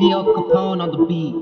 P.O. Capone on the beat.